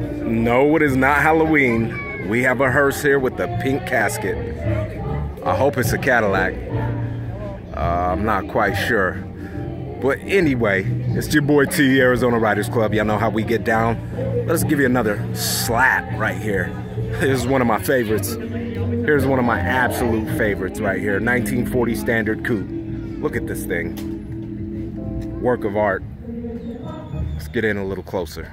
No, it is not Halloween. We have a hearse here with a pink casket. I hope it's a Cadillac. Uh, I'm not quite sure. But anyway, it's your boy T, Arizona Riders Club. Y'all know how we get down. Let's give you another slap right here. This is one of my favorites. Here's one of my absolute favorites right here. 1940 Standard Coupe. Look at this thing. Work of art. Let's get in a little closer.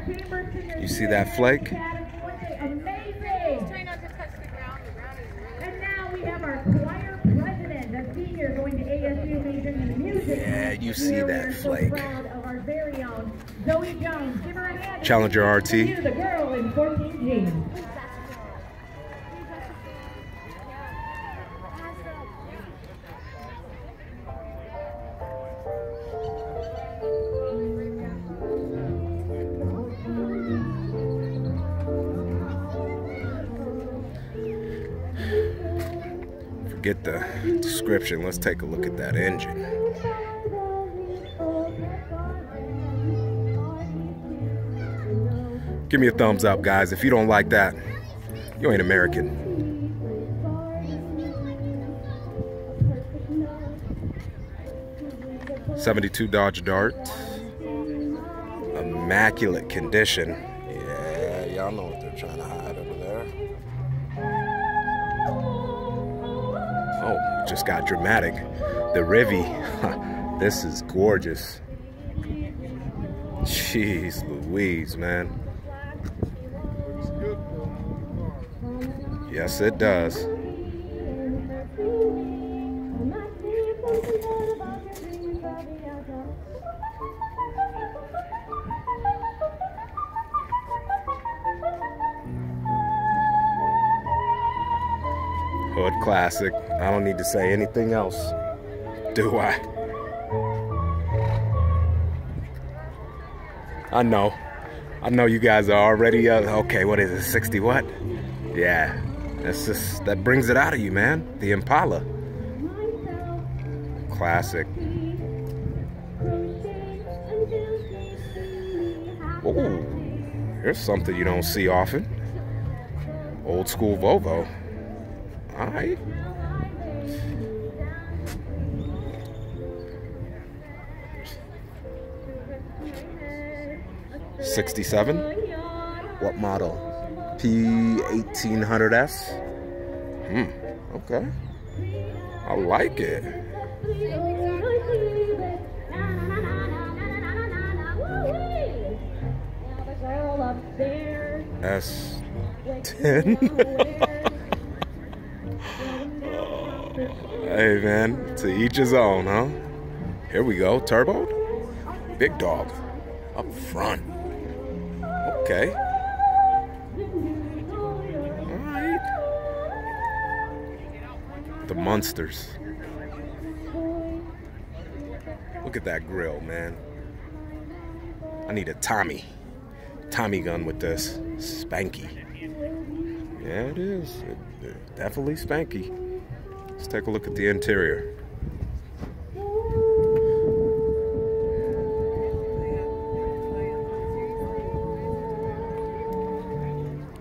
ASU majoring in music. Yeah, you see Here we that are so flake. proud of Forget the description. Let's take a look at that engine. Give me a thumbs up, guys. If you don't like that, you ain't American. Seventy-two Dodge Dart, immaculate condition. Yeah, y'all know what they're trying to hide just got dramatic. The Rivi. this is gorgeous. Jeez Louise, man. Yes, it does. Hood classic. I don't need to say anything else, do I? I know. I know you guys are already, uh, okay, what is it, 60 what? Yeah, that's just, that brings it out of you, man. The Impala. Classic. Ooh, here's something you don't see often. Old school Volvo. Sixty-seven. What model? P1800S. Hmm. Okay. I like it. S10. hey man, to each his own, huh? Here we go, turbo. Big dog. Up front. Okay. Alright. The monsters. Look at that grill, man. I need a Tommy. Tommy gun with this. Spanky. Yeah, it is. It, it- definitely spanky. Let's take a look at the interior.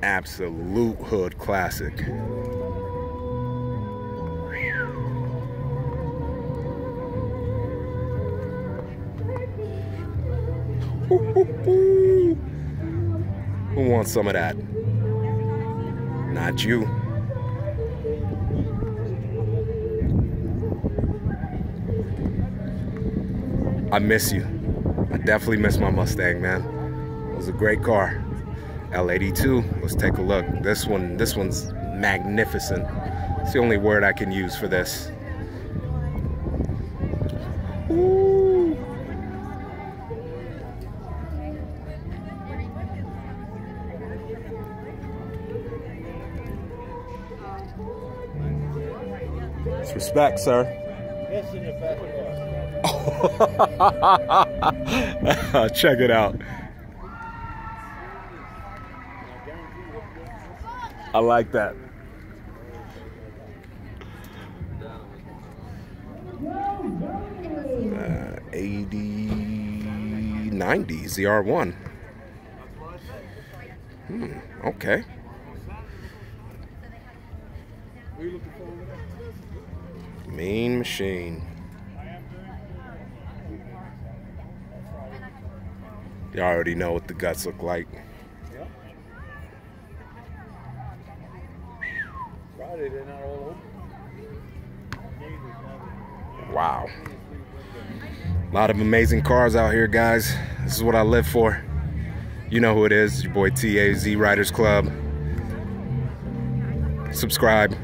Absolute hood classic. Who wants some of that? Not you. I miss you. I definitely miss my Mustang, man. It was a great car. L82. Let's take a look. This one, this one's magnificent. It's the only word I can use for this. Ooh. It's respect, sir. Check it out. I like that. Uh, 80 90 ZR1. Hmm, okay. Mean machine. You already know what the guts look like. Wow. A lot of amazing cars out here, guys. This is what I live for. You know who it is, your boy TAZ Riders Club. Subscribe,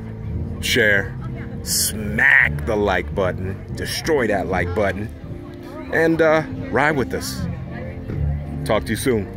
share, smack the like button, destroy that like button, and uh, ride with us. Talk to you soon.